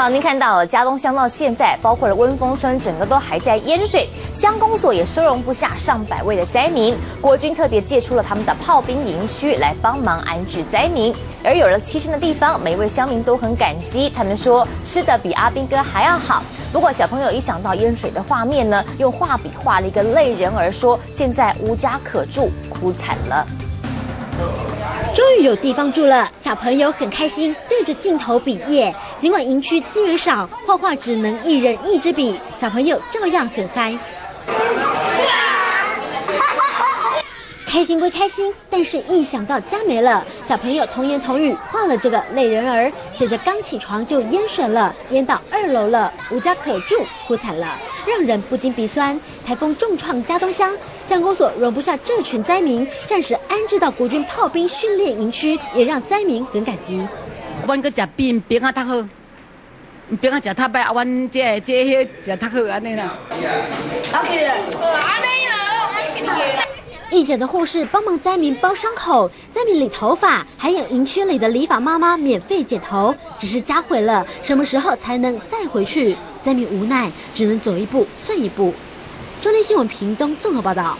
好，您看到了加东乡到现在，包括了温峰村，整个都还在淹水，乡公所也收容不下上百位的灾民。国军特别借出了他们的炮兵营区来帮忙安置灾民，而有了栖身的地方，每位乡民都很感激。他们说吃的比阿兵哥还要好。不过小朋友一想到淹水的画面呢，用画笔画了一个泪人儿，说现在无家可住，哭惨了。终于有地方住了，小朋友很开心，对着镜头比耶。尽管营区资源少，画画只能一人一支笔，小朋友照样很嗨。开心归开心，但是一想到家没了，小朋友童言童语画了这个泪人儿，写着刚起床就淹水了，淹到二楼了，无家可住，哭惨了，让人不禁鼻酸。台风重创嘉东乡，乡公所容不下这群灾民，暂时安置到国军炮兵训练营区，也让灾民很感激。阮个食冰冰啊，较好，冰啊食太歹，啊，阮这这些食太好安尼啦。义诊的护士帮忙灾民包伤口，灾民理头发，还有营区里的理发妈妈免费剪头。只是家毁了，什么时候才能再回去？灾民无奈，只能走一步算一步。中天新闻屏东综合报道。